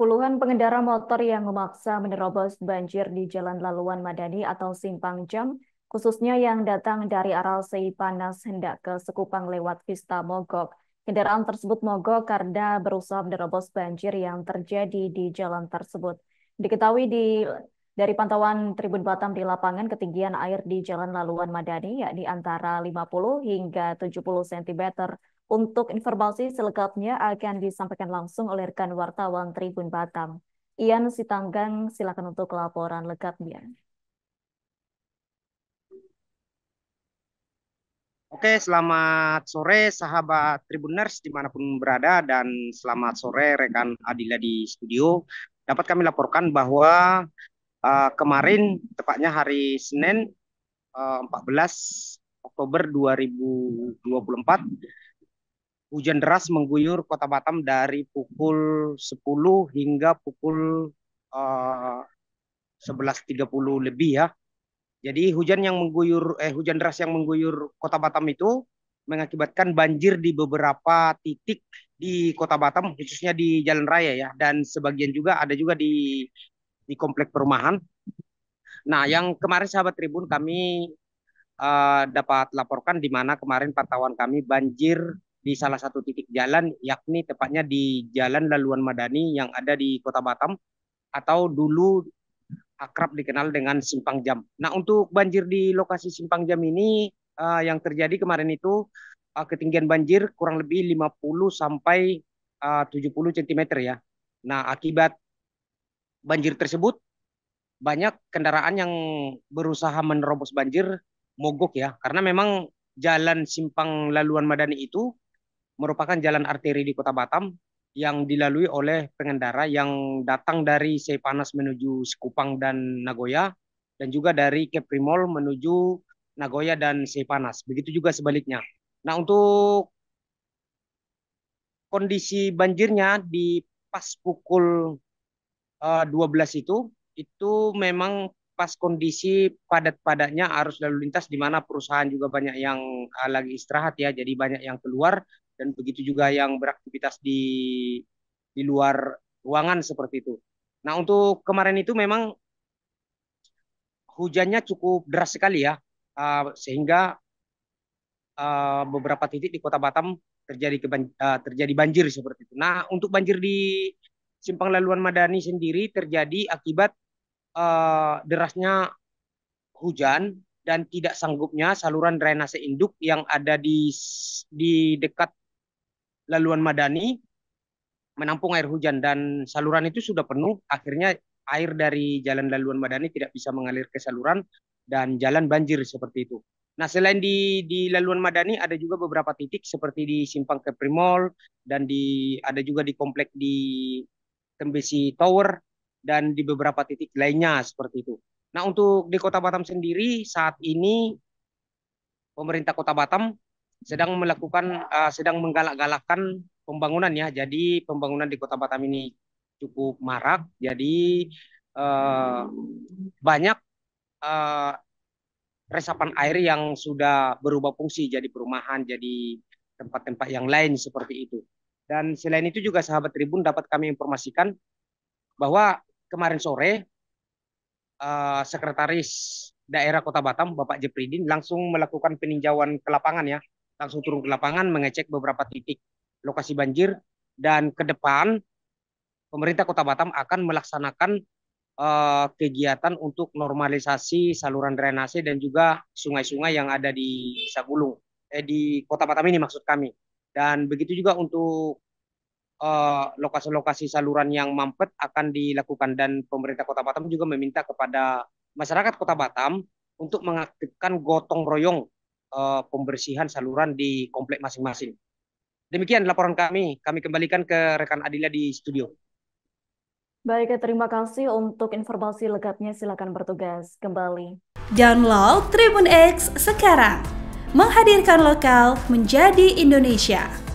Puluhan pengendara motor yang memaksa menerobos banjir di Jalan Laluan Madani atau Simpang Jam, khususnya yang datang dari arah Panas hendak ke Sekupang lewat Vista Mogok. Kendaraan tersebut mogok karena berusaha menerobos banjir yang terjadi di jalan tersebut. Diketahui di dari pantauan Tribun Batam di lapangan, ketinggian air di Jalan Laluan Madani yakni antara 50 hingga 70 cm untuk informasi selengkapnya akan disampaikan langsung oleh rekan wartawan Tribun Batam. Ian Sitanggang, silakan untuk laporan lengkapnya. Oke, selamat sore sahabat Tribuners di mana pun berada dan selamat sore rekan Adila di studio. Dapat kami laporkan bahwa uh, kemarin tepatnya hari Senin uh, 14 Oktober 2024 hujan deras mengguyur kota Batam dari pukul 10 hingga pukul uh, 11.30 lebih ya. Jadi hujan yang mengguyur eh hujan deras yang mengguyur kota Batam itu mengakibatkan banjir di beberapa titik di kota Batam khususnya di jalan raya ya dan sebagian juga ada juga di di komplek perumahan. Nah, yang kemarin sahabat Tribun kami uh, dapat laporkan di mana kemarin pantauan kami banjir di salah satu titik jalan yakni tepatnya di Jalan Laluan Madani yang ada di Kota Batam atau dulu akrab dikenal dengan Simpang Jam. Nah, untuk banjir di lokasi Simpang Jam ini uh, yang terjadi kemarin itu uh, ketinggian banjir kurang lebih 50 sampai uh, 70 cm ya. Nah, akibat banjir tersebut banyak kendaraan yang berusaha menerobos banjir mogok ya karena memang jalan simpang laluan Madani itu merupakan jalan arteri di Kota Batam yang dilalui oleh pengendara yang datang dari Seipanas menuju Sekupang dan Nagoya dan juga dari Keprimol menuju Nagoya dan Seipanas. Begitu juga sebaliknya. Nah, untuk kondisi banjirnya di pas pukul uh, eh, 12 itu itu memang pas kondisi padat-padatnya arus lalu lintas di mana perusahaan juga banyak yang uh, lagi istirahat ya, jadi banyak yang keluar dan begitu juga yang beraktivitas di di luar ruangan seperti itu. Nah, untuk kemarin itu memang hujannya cukup deras sekali ya, uh, sehingga uh, beberapa titik di Kota Batam terjadi keban, uh, terjadi banjir seperti itu. Nah, untuk banjir di Simpang Laluan Madani sendiri terjadi akibat uh, derasnya hujan dan tidak sanggupnya saluran drainase induk yang ada di di dekat laluan Madani menampung air hujan dan saluran itu sudah penuh. Akhirnya air dari jalan laluan Madani tidak bisa mengalir ke saluran dan jalan banjir seperti itu. Nah, selain di di laluan Madani ada juga beberapa titik seperti di Simpang Keprimol dan di ada juga di komplek di Tembesi Tower dan di beberapa titik lainnya seperti itu. Nah, untuk di Kota Batam sendiri saat ini pemerintah Kota Batam sedang melakukan uh, sedang menggalak-galakkan pembangunan ya. Jadi pembangunan di Kota Batam ini cukup marak. Jadi uh, banyak uh, resapan air yang sudah berubah fungsi jadi perumahan, jadi tempat-tempat yang lain seperti itu. Dan selain itu juga sahabat Tribun dapat kami informasikan bahwa kemarin sore uh, sekretaris daerah Kota Batam Bapak Jepridin langsung melakukan peninjauan ke lapangan ya langsung turun ke lapangan mengecek beberapa titik lokasi banjir dan ke depan pemerintah Kota Batam akan melaksanakan uh, kegiatan untuk normalisasi saluran drainase dan juga sungai-sungai yang ada di Sagulung. Eh, di Kota Batam ini maksud kami. Dan begitu juga untuk eh, lokasi-lokasi uh, saluran yang mampet akan dilakukan. Dan pemerintah Kota Batam juga meminta kepada masyarakat Kota Batam untuk mengaktifkan gotong royong uh, pembersihan saluran di komplek masing-masing. Demikian laporan kami. Kami kembalikan ke rekan Adila di studio. Baik, terima kasih untuk informasi lengkapnya. Silakan bertugas kembali. Download Tribun X sekarang. Menghadirkan lokal menjadi Indonesia.